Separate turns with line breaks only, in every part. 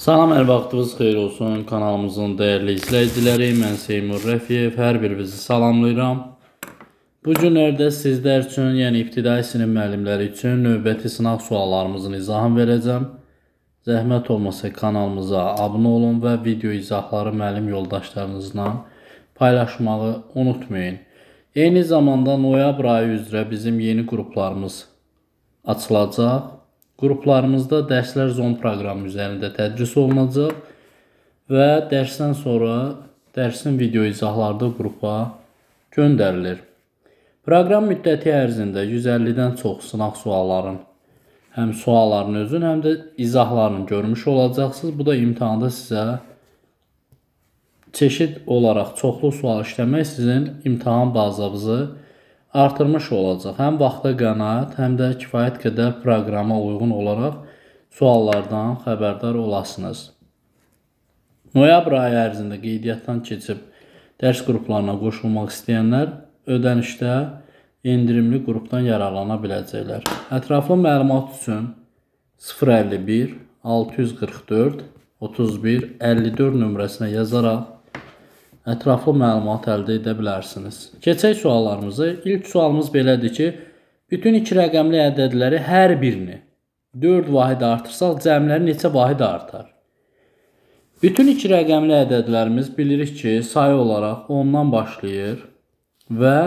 Salam, hər vaxtınız xeyir olsun. Kanalımızın dəyərli izləyiciləri, mən Seymur Rəfiyev, hər birinizi salamlayıram. Bu günlərdə sizlər üçün, yəni ibtidai sinif müəllimləri üçün növbəti sınaq suallarımızın izahını verəcəm. Zəhmət olmasa kanalımıza abunə olun və video izahları müəllim yoldaşlarınızla paylaşmağı unutmayın. Eyni zamanda noyabr ayı üzrə bizim yeni qruplarımız açılacaq. Qruplarımızda dərslər zon proqramı üzərində tədris olunacaq və dərsdən sonra dərsin video izahları qrupa göndərilir. Proqram müddəti ərzində 150-dən çox sınaq sualların həm sualların özün, həm də izahlarını görmüş olacaqsınız. Bu da imtahanda sizə çeşid olaraq çoxlu sual işləmək sizin imtahan bazanızı artırmış olacaq. Həm vaxta qənaət, həm də kifayət qədər proqrama uyğun olaraq suallardan xəbərdar olasınız. Noyabr ayı ərzində qeydiyyatdan keçib dərs qruplarına qoşulmaq istəyənlər ödənişdə endirimli qrupdan yararlana biləcəklər. Ətraflı məlumat üçün 051 644 31 54 nömrəsinə yazaraq ətraflı məlumat əldə edə bilərsiniz. Keçək suallarımıza. İlk sualımız belədir ki, bütün iki rəqəmli ədədləri hər birini 4 vahid artırsaq cəmləri neçə vahid artar? Bütün iki rəqəmli ədədlərimiz bilirik ki, sayı olaraq 10-dan başlayır və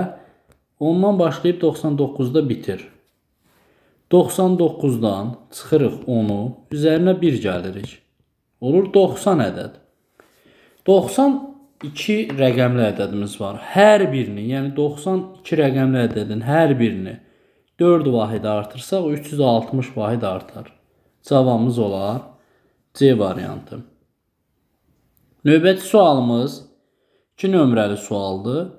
10-dan başlayıb 99-da bitir. 99-dan çıxırıq 10-u, üzərinə 1 gəlirik. Olur 90 ədəd. 90 2 rəqəmli ədədimiz var. Hər birini, yəni 92 rəqəmli ədədin hər birini 4 vahid artırsaq 360 vahid artar. Cavabımız olar C variantı. Növbəti sualımız 2 nömrəli sualdır.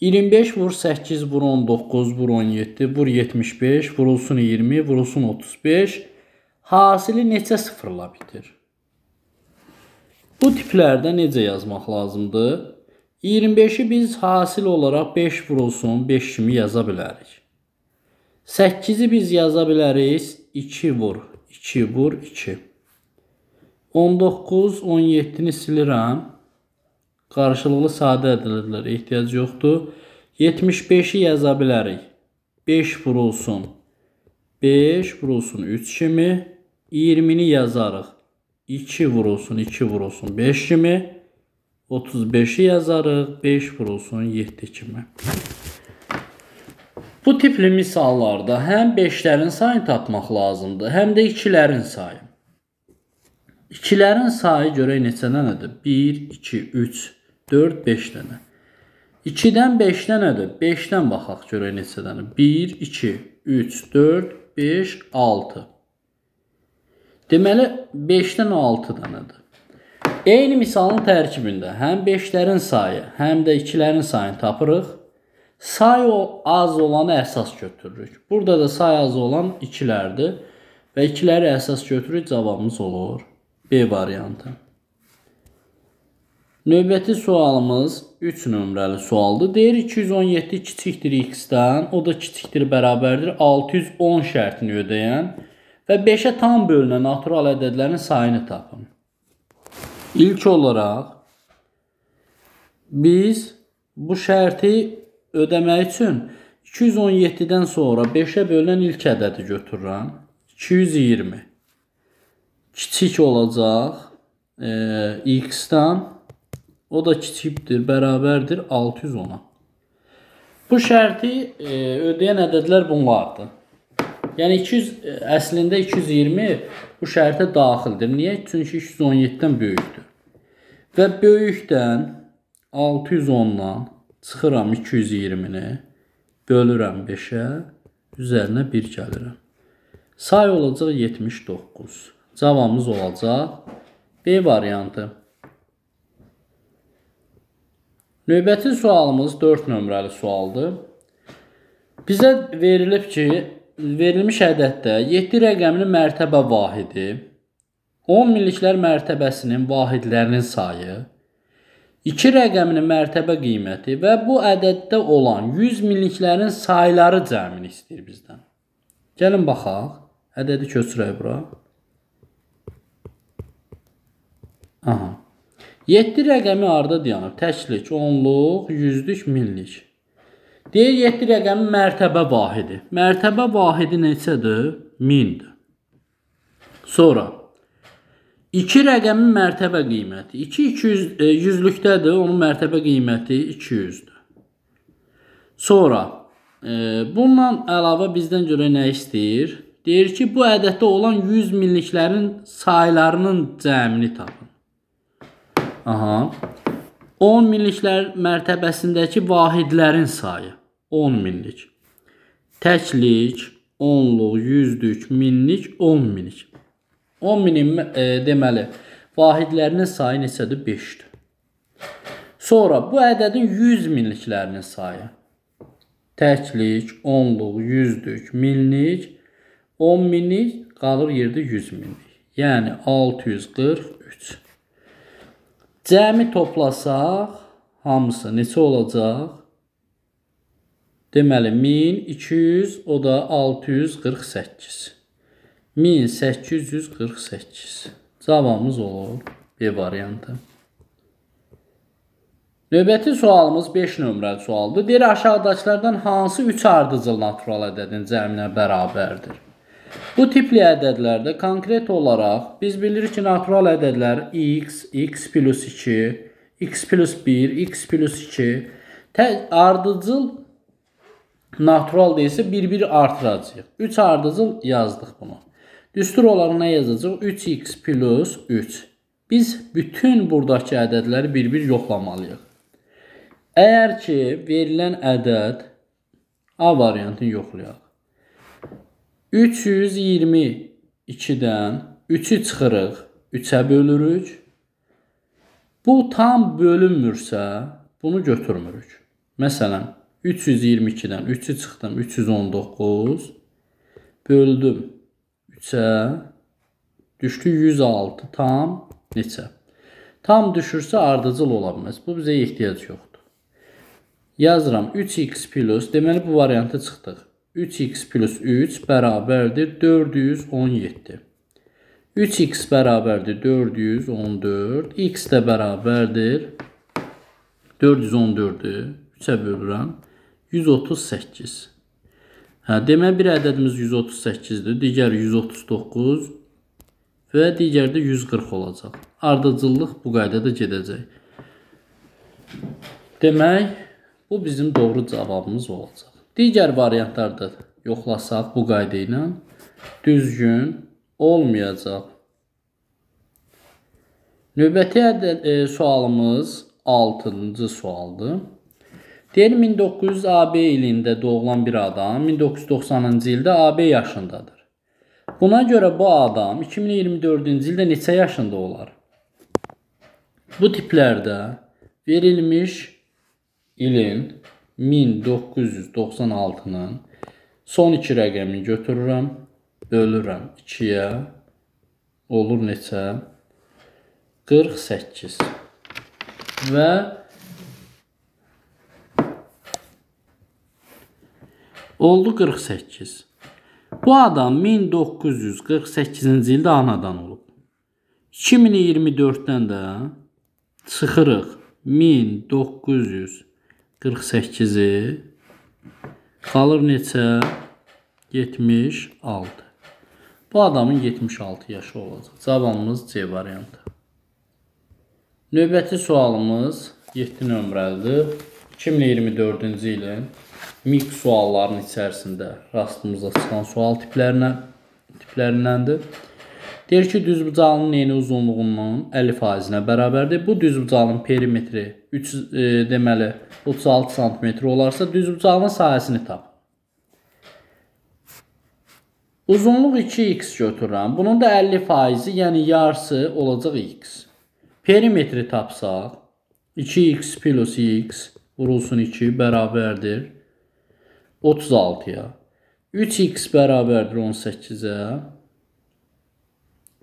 25 vur 8 vur 19 vur 17 vur 75 vurulsun 20 vurulsun 35 hasili neçə sıfırla bitir? Bu tiplərdə necə yazmaq lazımdır? 25-i biz hasil olaraq 5 vurulsun 5 kimi yaza bilərik. 8-i biz yaza bilərik 2 vur 2 vur 2. 19, 17-ni silirəm. Qarşılıqlı sadə ədədlərə ehtiyac yoxdur. 75-i yaza bilərik. 5 vurulsun 5 vurulsun 3 kimi. 20-ni yazarıq. 2 vurulsun 2 vurulsun 5 kimi 35-i yazarıq 5 vurulsun 7 kimi. Bu tipli misallarda həm 5-lərin sayını tapmaq lazımdır, həm də 2-lərin sayı. 2-lərin sayı görək neçə dənədir? 1, 2, 3, 4, 5 dənə. 2-dən 5 dənədir. 5-dən baxaq görək neçə dənə. 1, 2, 3, 4, 5, 6. Deməli 5-dən 6 dənədir. Eyni misalın tərkibində həm 5-lərin sayı, həm də 2-lərin sayını tapırıq. Say az olanı əsas götürürük. Burada da say az olan 2-lərdir və 2-ləri əsas götürürük. Cavabımız olur B variantı. Növbəti sualımız 3 nömrəli sualdır. Deyir 217 kiçikdir x-dən, o da kiçikdir bərabərdir 610 şərtini ödəyən və 5-ə tam bölünən natural ədədlərin sayını tapın. İlk olaraq biz bu şərti ödəmək üçün 217-dən sonra 5-ə bölünən ilk ədədi götürürəm. 220 kiçik olacaq e, x-dan o da kiçikdir, bərabərdir 610-a. Bu şərti e, ödəyən ədədlər bunlardır. Yəni 200 əslində 220 bu şərtə daxildir. Niyə? Çünki 217-dən böyükdür. Və böyükdən 610-dan çıxıram 220-ni, bölürəm 5-ə, üzərinə 1 gəlirəm. Say olacaq 79. Cavabımız olacaq B variantı. Növbəti sualımız 4 nömrəli sualdır. Bizə verilib ki, verilmiş ədəddə 7 rəqəmli mərtəbə vahidi 10 minliklər mərtəbəsinin vahidlərinin sayı 2 rəqəminin mərtəbə qiyməti və bu ədəddə olan 100 minliklərin sayları cəmini istəyir bizdən. Gəlin baxaq. Ədədi köçürək bura. Aha. 7 rəqəmi harda dayanır? Təklik, onluq, yüzlük, minlik. Deyək 7 rəqəmi mərtəbə vahidi. Mərtəbə vahidi neçədir? 1000-dir. Sonra 2 rəqəmin mərtəbə qiyməti. 2 200 e, yüzlükdədir, onun mərtəbə qiyməti 200-dür. Sonra e, bundan əlavə bizdən görə nə istəyir? Deyir ki, bu ədəddə olan 100 minliklərin saylarının cəmini tapın. Aha. 10 minliklər mərtəbəsindəki vahidlərin sayı 10 minlik. Təklik, onluq, yüzlük, minlik, 10 minlik. 10 minin e, deməli vahidlərinin sayı neçədir? 5-dir. Sonra bu ədədin 100 minliklərinin sayı təklik, onluq, yüzlük, minlik 10 minlik qalır yerdə 100 minlik. Yəni 643. Cəmi toplasaq hamısı neçə olacaq? Deməli 1200 o da 648. 1848. Cavabımız olur B variantı. Növbəti sualımız 5 nömrəli sualdır. Deyir aşağıdakılardan hansı 3 ardıcıl natural ədədin cəminə bərabərdir? Bu tipli ədədlərdə konkret olaraq biz bilirik ki, natural ədədlər x, x plus 2, x plus 1, x plus 2 ardıcıl natural deyilsə bir-bir artıracağıq. 3 ardıcıl yazdıq bunu. Düstur olaraq nə yazacaq? 3x plus 3. Biz bütün buradakı ədədləri bir-bir yoxlamalıyıq. Əgər ki, verilən ədəd A variantını yoxlayaq. 322-dən 3-ü çıxırıq, 3-ə bölürük. Bu tam bölünmürsə, bunu götürmürük. Məsələn, 322-dən 3-ü çıxdım, 319 böldüm 3-ə düşdü 106 tam neçə? Tam düşürsə ardıcıl ola bilməz. Bu bizə ehtiyac yoxdur. Yazıram 3x plus, deməli bu variantı çıxdıq. 3x plus 3 bərabərdir 417. 3x bərabərdir 414. x də bərabərdir 414-dür. 3-ə bölürəm. 138. Hə, demək bir ədədimiz 138-dir, digəri 139 və digəri də 140 olacaq. Ardıcıllıq bu qaydada gedəcək. Demək, bu bizim doğru cavabımız olacaq. Digər variantlarda yoxlasaq bu qayda ilə düzgün olmayacaq. Növbəti e, sualımız 6-cı sualdır. Deyir 1900 AB ilində doğulan bir adam 1990-cı ildə AB yaşındadır. Buna görə bu adam 2024-cü ildə neçə yaşında olar? Bu tiplərdə verilmiş ilin 1996-nın son 2 rəqəmini götürürəm, bölürəm 2-yə. Olur neçə? 48. Və oldu 48. Bu adam 1948-ci ildə anadan olub. 2024-dən də çıxırıq 1900 48-i qalır neçə? 76. Bu adamın 76 yaşı olacaq. Cavabımız C variantı. Növbəti sualımız 7 nömrəlidir. 2024-cü ilin MIQ suallarının içərisində rastımıza çıxan sual tiplərinə tiplərindəndir. Deyir ki, düzbucağının eni uzunluğunun 50%-nə bərabərdir. Bu düzbucağın perimetri 3 e, deməli 36 sm olarsa düzbucağının sahəsini tap. Uzunluq 2x götürürəm. Bunun da 50%, yəni yarısı olacaq x. Perimetri tapsaq 2x plus x vurulsun 2 bərabərdir 36-ya. 3x bərabərdir 18-ə.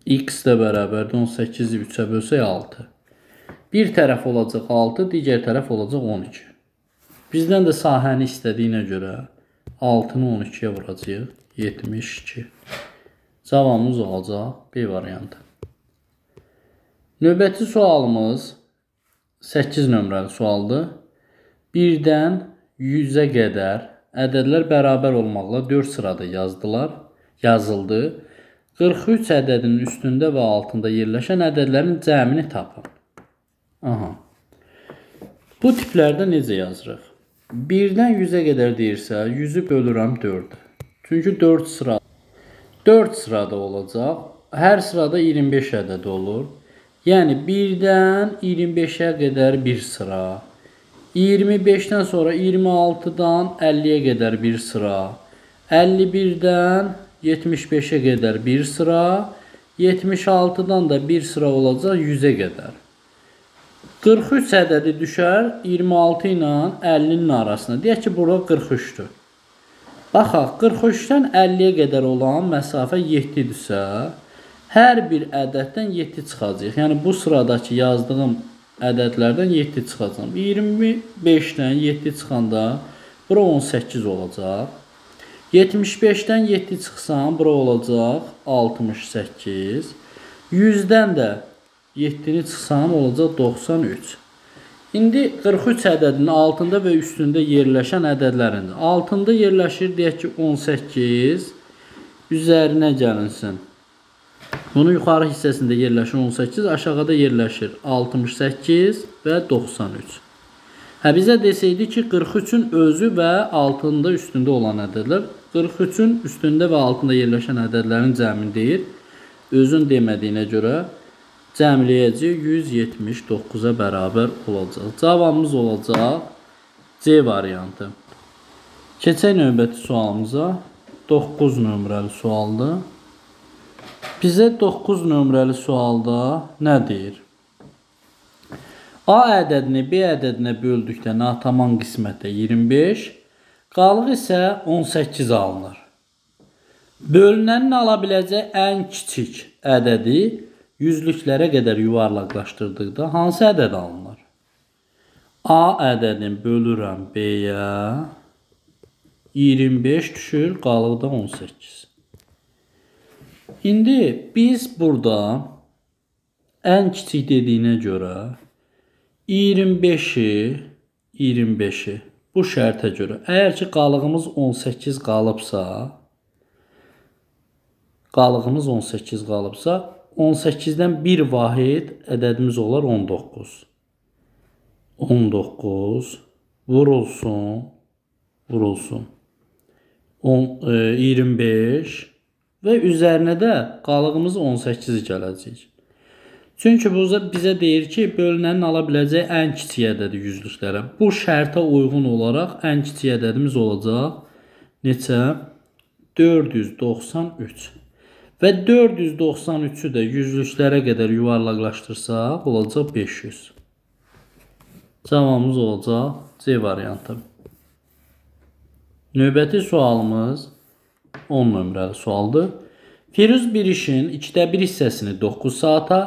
x də bərabərdir 18-i 3-ə bölsək 6. Bir tərəf olacaq 6, digər tərəf olacaq 12. Bizdən də sahəni istədiyinə görə 6-nı 12-yə vuracaq. 72. Cavabımız olacaq B variantı. Növbəti sualımız 8 nömrəli sualdır. 1-dən 100-ə qədər ədədlər bərabər olmaqla 4 sırada yazdılar, yazıldı. 43 ədədinin üstündə və altında yerləşən ədədlərin cəmini tapın. Aha. Bu tiplərdə necə yazırıq? 1-dən 100-ə qədər deyirsə, 100-ü bölürəm 4-ə. Çünki 4 sıra 4 sırada olacaq. Hər sırada 25 ədəd olur. Yəni 1-dən 25-ə qədər bir sıra. 25-dən sonra 26-dan 50-yə qədər bir sıra. 51-dən 75-ə qədər bir sıra. 76-dan da bir sıra olacaq 100-ə qədər. 43 ədədi düşər 26 ilə 50-nin arasına. Deyək ki, bura 43-dür. Baxaq, 43-dən 50-yə qədər olan məsafə 7-dirsə, hər bir ədəddən 7 çıxacaq. Yəni bu sıradakı yazdığım ədədlərdən 7 çıxacaq. 25-dən 7 çıxanda bura 18 olacaq. 75-dən 7 çıxsam bura olacaq 68. 100-dən də 7-ni çıxsam olacaq 93. İndi 43 ədədinin altında və üstündə yerləşən ədədlərin altında yerləşir deyək ki 18 üzərinə gəlinsin. Bunun yuxarı hissəsində yerləşir 18, aşağıda yerləşir 68 və 93. Hə, bizə desəydi ki, 43-ün özü və altında üstündə olan ədədlər, 43-ün üstündə və altında yerləşən ədədlərin cəmini deyir. Özün demədiyinə görə cəmləyici 179-a bərabər olacaq. Cavabımız olacaq C variantı. Keçək növbəti sualımıza. 9 nömrəli sualdır. Bizə 9 nömrəli sualda nə deyir? A ədədini B ədədinə böldükdə nataman qismətdə 25, qalıq isə 18 alınır. Bölünənin ala biləcək ən kiçik ədədi yüzlüklərə qədər yuvarlaqlaşdırdıqda hansı ədəd alınır? A ədədini bölürəm B-yə 25 düşür, qalıqda 18. İndi biz burada ən kiçik dediyinə görə 25-i 25-i bu şərtə görə əgər ki qalığımız 18 qalıbsa qalığımız 18 qalıbsa 18-dən bir vahid ədədimiz olar 19. 19 vurulsun vurulsun 10 e, 25 və üzərinə də qalığımız 18 gələcək. Çünki bu bizə deyir ki, bölünənin ala biləcəyi ən kiçik ədədi yüzlüklərə. Bu şərtə uyğun olaraq ən kiçik ədədimiz olacaq neçə? 493. Və 493-ü də yüzlüklərə qədər yuvarlaqlaşdırsaq, olacaq 500. Cavabımız olacaq C variantı. Növbəti sualımız 10 nömrəli sualdır. Firuz bir işin 2də 1 hissəsini 9 saata,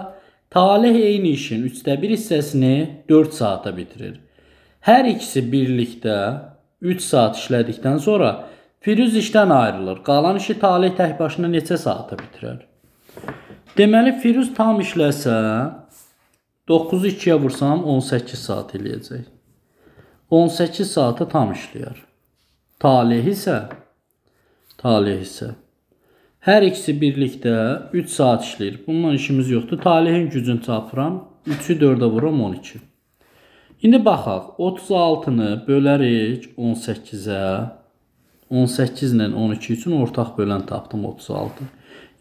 Talih eyni işin 3də 1 hissəsini 4 saata bitirir. Hər ikisi birlikdə 3 saat işlədikdən sonra Firuz işdən ayrılır. Qalan işi Talih tək başına neçə saata bitirər? Deməli Firuz tam işləsə 9-u 2-yə vursam 18 saat eləyəcək. 18 saatı tam işləyər. Talih isə talih isə. Hər ikisi birlikdə 3 saat işləyir. Bununla işimiz yoxdur. Talihin gücünü çarpıram. 3-ü 4-ə vururam 12. İndi baxaq. 36-nı bölərik 18-ə. 18 ilə 12 üçün ortaq bölən tapdım 36.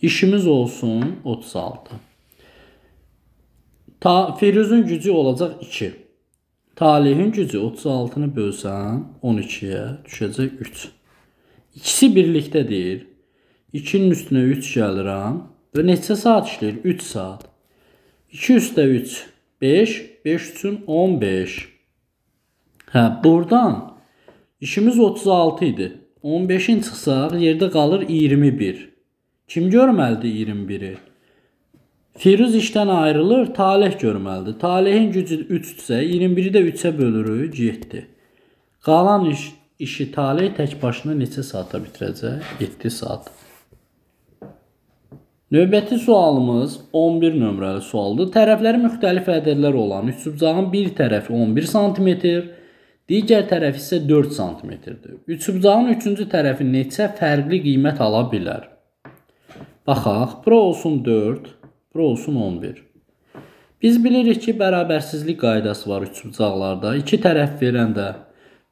İşimiz olsun 36. Ta Firuzun gücü olacaq 2. Talihin gücü 36-nı bölsən 12-yə düşəcək 3. İkisi birlikdədir. 2-nin üstünə 3 gəlirəm və neçə saat işləyir? 3 saat. 2 üstə 3 5, 5 üçün 15. Hə, burdan işimiz 36 idi. 15-in çıxsaq yerdə qalır 21. Kim görməlidir 21-i? Firuz işdən ayrılır, Talih görməlidir. Talihin gücü 3-dsə, 21-i də 3-ə bölürük, 7. Qalan iş işi taley tək başına neçə saata bitirəcək? 7 saat. Növbəti sualımız 11 nömrəli sualdır. Tərəfləri müxtəlif ədədlər olan üçbucağın bir tərəfi 11 sm, digər tərəfi isə 4 sm-dir. Üçbucağın üçüncü tərəfi neçə fərqli qiymət ala bilər? Baxaq, bura olsun 4, bura olsun 11. Biz bilirik ki, bərabərsizlik qaydası var üçbucaqlarda. İki tərəf verəndə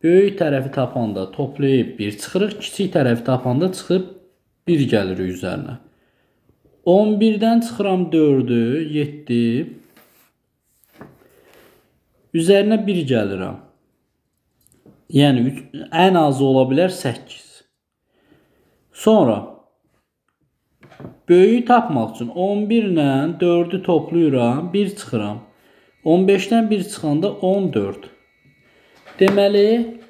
böyük tərəfi tapanda toplayıb 1 çıxırıq, kiçik tərəfi tapanda çıxıb 1 gəlirik üzərinə. 11-dən çıxıram 4-ü, 7. Üzərinə 1 gəlirəm. Yəni ən azı ola bilər 8. Sonra böyüyü tapmaq üçün 11 ilə 4-ü toplayıram, 1 çıxıram. 15-dən 1 çıxanda 14. Deməli,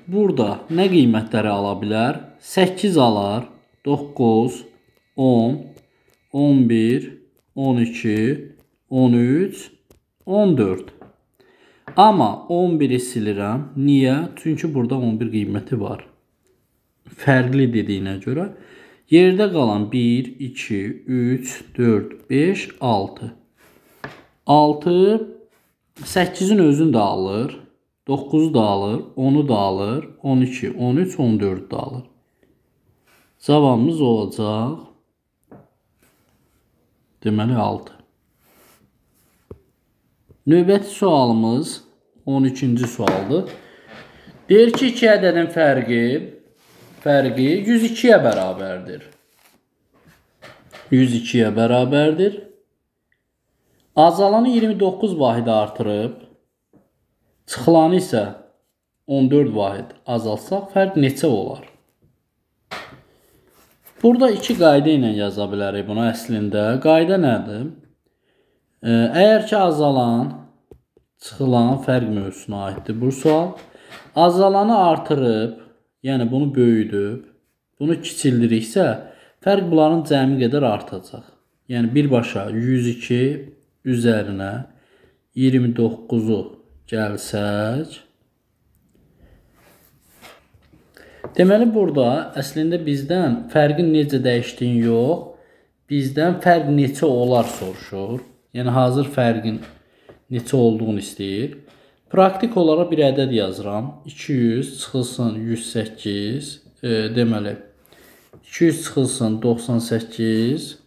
burada nə qiymətləri ala bilər? 8 alar, 9, 10, 11, 12, 13, 14. Amma 11-i silirəm. Niyə? Çünki burada 11 qiyməti var. Fərqli dediyinə görə. Yerdə qalan 1, 2, 3, 4, 5, 6. 6 8-in özünü də alır. 9-u da alır, 10-u da alır, 12, 13, 14 da alır. Cavabımız olacaq Deməli 6. Növbəti sualımız 13-cü sualdır. Deyir ki, iki ədədin fərqi fərqi 102-yə bərabərdir. 102-yə bərabərdir. Azalanı 29 vahid artırıb, çıxılanı isə 14 vahid azalsaq fərq neçə olar? Burada iki qayda ilə yaza bilərik bunu əslində. Qayda nədir? Əgər ki, azalan, çıxılan fərq mövzusuna aiddir bu sual. Azalanı artırıb, yəni bunu böyüdüb, bunu kiçildiriksə, fərq bunların cəmi qədər artacaq. Yəni birbaşa 102 üzərinə 29-u gəlsək, Deməli burada əslində bizdən fərqin necə dəyişdiyini yox, bizdən fərq neçə olar soruşur. Yəni hazır fərqin neçə olduğunu istəyir. Praktik olaraq bir ədəd yazıram. 200 çıxılsın 108, e, deməli 200 çıxılsın 98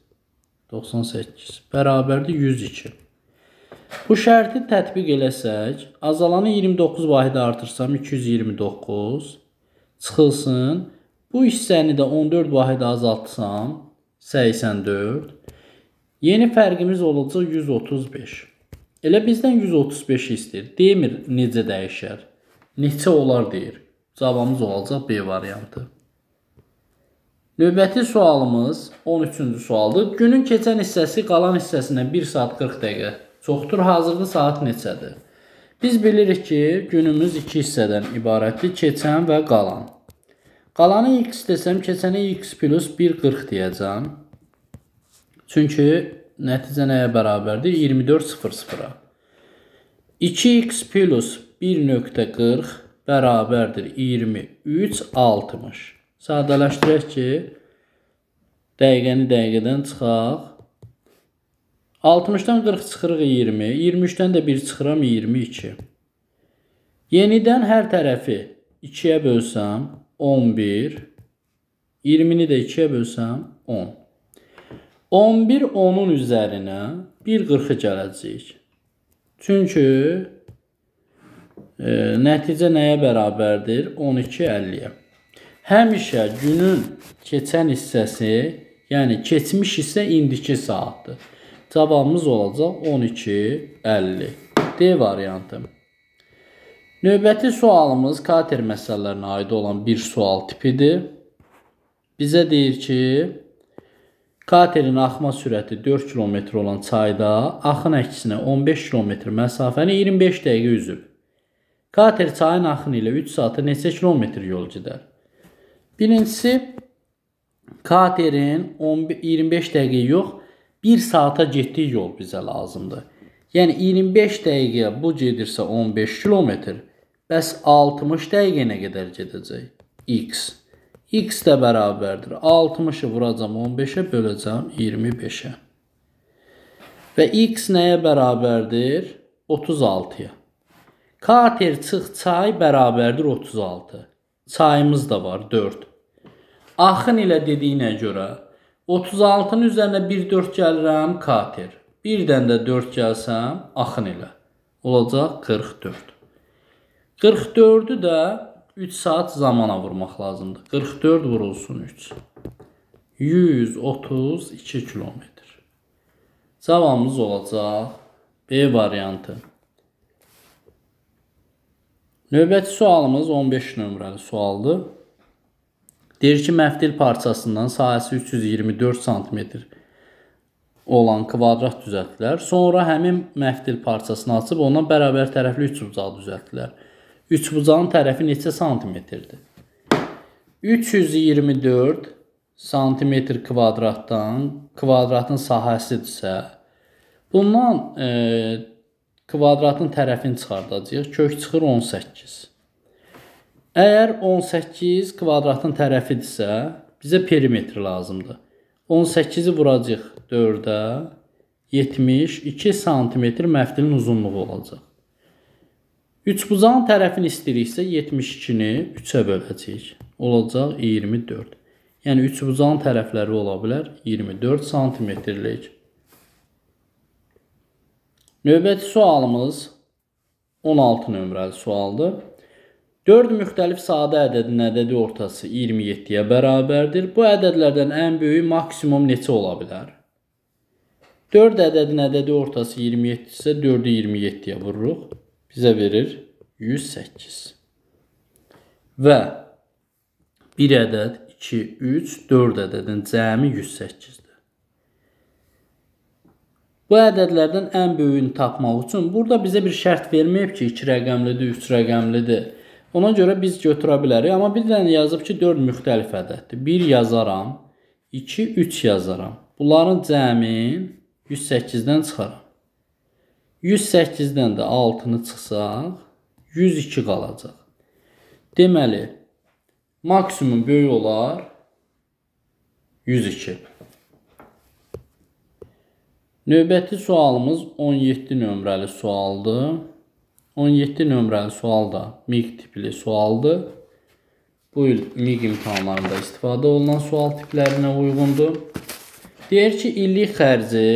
98 bərabərdir 102. Bu şərti tətbiq eləsək, azalanı 29 vahid artırsam 229 çıxılsın. Bu hissəni də 14 vahid azaltsam 84. Yeni fərqimiz olacaq 135. Elə bizdən 135 istəyir. Demir necə dəyişər? Neçə olar deyir. Cavabımız olacaq B variantı. Növbəti sualımız 13-cü sualdır. Günün keçən hissəsi qalan hissəsindən 1 saat 40 dəqiqə çoxdur. Hazırda saat neçədir? Biz bilirik ki, günümüz iki hissədən ibarətdir, keçən və qalan. Qalanı x desəm, keçəni x plus 1,40 deyəcəm. Çünki nəticə nəyə bərabərdir? 24,00-a. 2x plus 1,40 bərabərdir 23,60. Sadələşdirək ki, dəqiqəni dəqiqədən çıxaq. 60-dan 40 çıxırıq 20, 23-dən də 1 çıxıram 22. Yenidən hər tərəfi 2-yə bölsəm 11, 20-ni də 2-yə bölsəm 10. 11 10-un üzərinə 1.40-ı gələcəyik. Çünki e, nəticə nəyə bərabərdir? 12.50-yə. Həmişə günün keçən hissəsi, yəni keçmiş hissə indiki saatdır. Cavabımız olacaq 12.50. D variantı. Növbəti sualımız kater məsələlərinə aid olan bir sual tipidir. Bizə deyir ki, katerin axma sürəti 4 km olan çayda axın əksinə 15 km məsafəni 25 dəqiqə üzüb. Kater çayın axını ilə 3 saata neçə kilometr yol gedər? Birincisi, katerin 25 dəqiqə yox, 1 saata getdiyi yol bizə lazımdır. Yəni 25 dəqiqə bu gedirsə 15 kilometr, bəs 60 dəqiqə nə qədər gedəcək? X. X də bərabərdir. 60-ı vuracam 15-ə, böləcəm 25-ə. Və x nəyə bərabərdir? 36-ya. Kater çıx çay bərabərdir 36. Çayımız da var 4. Axın ilə dediyinə görə 36-nın üzərinə 1 4 gəlirəm kater. Birdən də 4 gəlsəm axın ilə olacaq 44. 44-ü də 3 saat zamana vurmaq lazımdır. 44 vurulsun 3. 132 kilometr. Cavabımız olacaq B variantı. Növbəti sualımız 15 nömrəli sualdır. Deyir ki, məftil parçasından sahəsi 324 sm olan kvadrat düzəltdilər. Sonra həmin məftil parçasını açıb ondan bərabər tərəfli üçbucaq düzəltdilər. Üçbucağın tərəfi neçə santimetrdir? 324 santimetr kvadratdan kvadratın sahəsidirsə, bundan e, kvadratın tərəfini çıxardacağıq. Kök çıxır 18. Əgər 18 kvadratın tərəfidirsə, bizə perimetr lazımdır. 18-i vuracağıq 4-ə, 72 sm məftilin uzunluğu olacaq. Üçbucağın tərəfini istəyiriksə 72-ni 3-ə böləcəyik. Olacaq 24. Yəni üçbucağın tərəfləri ola bilər 24 sm-lik. Növbəti sualımız 16 nömrəli sualdır. 4 müxtəlif sadə ədədin ədədi ortası 27-yə bərabərdir. Bu ədədlərdən ən böyük maksimum neçə ola bilər? 4 ədədin ədədi ortası 27 isə 4-ü 27-yə vururuq bizə verir 108. Və 1 ədəd, 2, 3, 4 ədədin cəmi 108-dir. Bu ədədlərdən ən böyüyünü tapmaq üçün burada bizə bir şərt verməyib ki, 2 rəqəmlidir, 3 rəqəmlidir. Ona görə biz götürə bilərik, amma bir dənə yazıb ki, 4 müxtəlif ədəddir. 1 yazaram, 2, 3 yazaram. Bunların cəmin 108-dən çıxaram. 108-dən də 6-nı çıxsaq 102 qalacaq. Deməli, maksimum böyük olar 102. Növbəti sualımız 17 nömrəli sualdır. 17 nömrəli sual da MIQ tipli sualdır. Bu il MIQ imtahanlarında istifadə olunan sual tiplərinə uyğundur. Deyir ki, illik xərci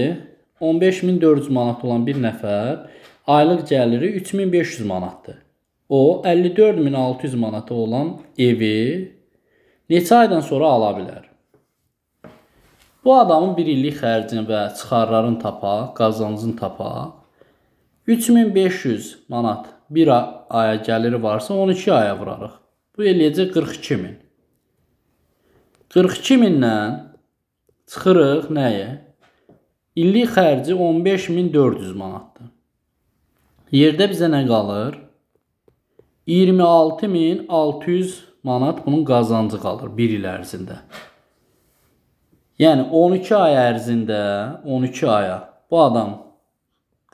15400 manat olan bir nəfər aylıq gəliri 3500 manatdır. O 54600 manata olan evi neçə aydan sonra ala bilər? Bu adamın bir illik xərcini və çıxarlarını tapa, qazancını tapa 3500 manat bir aya gəliri varsa 12 aya vurarıq. Bu eləyəcək 42000. 42000-dən çıxırıq nəyə? İllik xərci 15400 manatdır. Yerdə bizə nə qalır? 26600 manat bunun qazancı qalır 1 il ərzində. Yəni 12 ay ərzində, 12 aya bu adam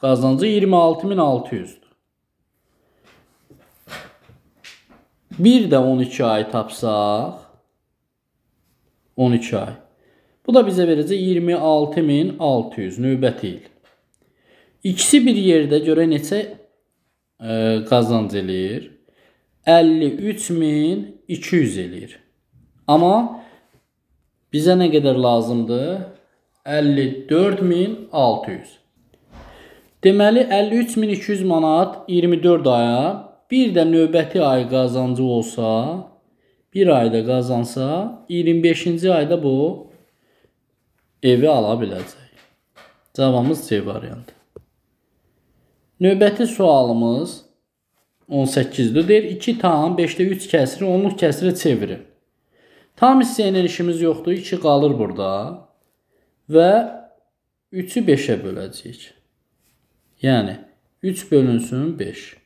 qazancı 26600-dür. Bir də 12 ay tapsaq 12 ay Bu da bizə verəcək 26600 növbəti il. İkisi bir yerdə görə neçə e, qazanc eləyir? 53200 eləyir. Amma bizə nə qədər lazımdır? 54600. Deməli 53200 manat 24 aya, bir də növbəti ay qazancı olsa, bir ayda qazansa, 25-ci ayda bu evi ala biləcək. Cavabımız C variantı. Növbəti sualımız 18-dir. Deyir 2 tam 5-də 3 kəsiri 10-luq kəsirə çevirin. Tam hissə ilə işimiz yoxdur. 2 qalır burada. Və 3-ü 5-ə böləcəyik. Yəni 3 bölünsün 5.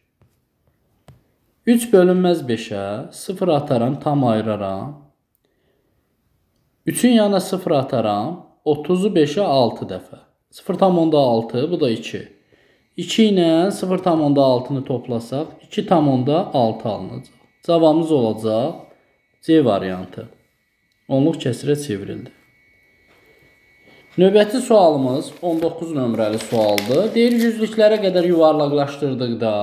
3 bölünməz 5-ə, 0 ataram, tam ayıraram. 3-ün yanına 0 ataram, 30-u 5-ə 6 dəfə. 0,6 bu da 2. 2 ilə 0,6-nı toplasaq 2,6 alınacaq. Cavabımız olacaq C variantı. Onluq kəsirə çevrildi. Növbəti sualımız 19 nömrəli sualdır. Deyir yüzlüklərə qədər yuvarlaqlaşdırdıqda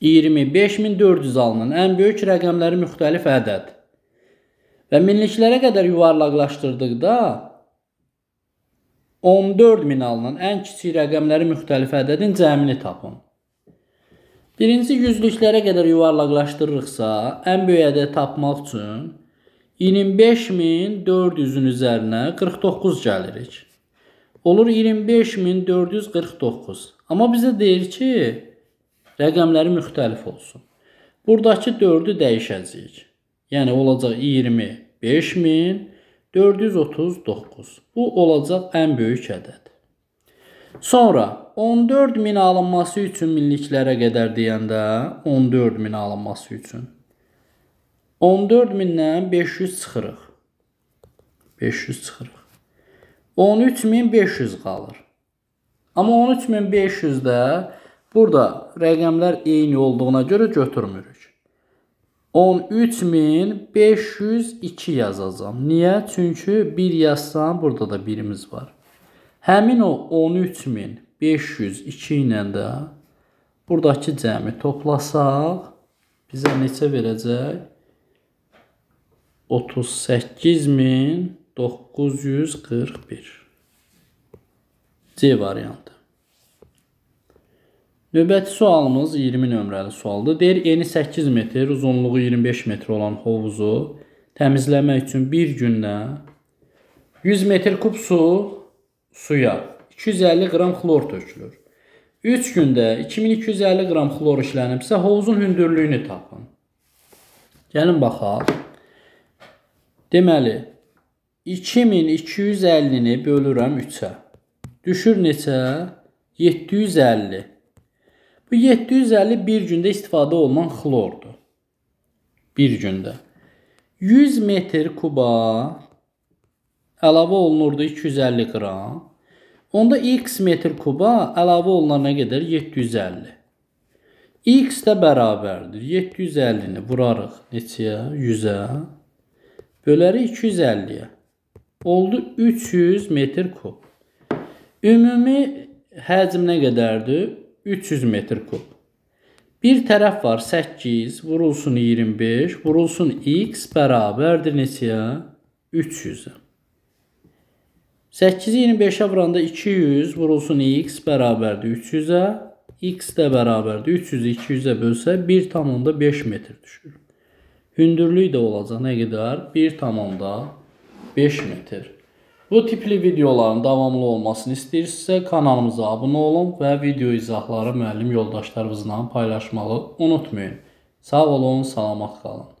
25400 alınan ən böyük rəqəmləri müxtəlif ədəd və minliklərə qədər yuvarlaqlaşdırdıqda 14000 alınan ən kiçik rəqəmləri müxtəlif ədədin cəmini tapın. Birinci yüzlüklərə qədər yuvarlaqlaşdırırıqsa, ən böyük ədəd tapmaq üçün 25400-ün üzərinə 49 gəlirik. Olur 25449. Amma bizə deyir ki, rəqəmləri müxtəlif olsun. Buradakı 4-ü dəyişəcəyik. Yəni olacaq 25439. Bu olacaq ən böyük ədəd. Sonra 14000 alınması üçün minliklərə qədər deyəndə 14000 alınması üçün 14 mindən 500 çıxırıq. 500 çıxırıq. 13500 qalır. Amma 13500-də burada rəqəmlər eyni olduğuna görə götürmürük. 13502 yazacağam. Niyə? Çünki 1 yazsam burada da birimiz var. Həmin o 13502 ilə də buradakı cəmi toplasaq bizə neçə verəcək? 38941. C variantı. Növbəti sualımız 20 nömrəli sualdır. Deyir, eni 8 metr, uzunluğu 25 metr olan hovuzu təmizləmək üçün bir gündə 100 metr kub su suya 250 qram xlor tökülür. 3 gündə 2250 qram xlor işlənibsə, hovuzun hündürlüyünü tapın. Gəlin baxaq. Deməli, 2250-ni bölürəm 3-ə. Düşür neçə? 750. Bu 750 bir gündə istifadə olunan xlordur. Bir gündə. 100 metr kuba əlavə olunurdu 250 qram. Onda x metr kuba əlavə olunan nə qədər? 750. x də bərabərdir. 750-ni vurarıq neçəyə? 100-ə. Bölərik 250-yə. Oldu 300 metr kub. Ümumi həcm nə qədərdir? 300 metr kub. Bir tərəf var 8, vurulsun 25, vurulsun x bərabərdir neçəyə? 300-ə. 8-i 25-ə vuranda 200, vurulsun x bərabərdir 300-ə. x də bərabərdir 300-ü 200-ə bölsə 1,5 metr düşür. Hündürlük də olacaq nə qədər? 1,5 metr. Bu tipli videoların davamlı olmasını istəyirsinizsə kanalımıza abunə olun və video izahları müəllim yoldaşlarınızla paylaşmağı unutmayın. Sağ olun, salamat qalın.